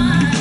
time.